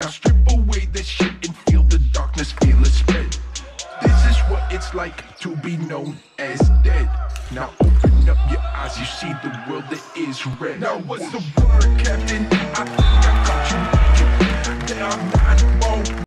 Now strip away the shit and feel the darkness, feel it spread. This is what it's like to be known as dead. Now open up your eyes, you see the world that is red. Now what's the word, Captain? I think I got you. Now I'm not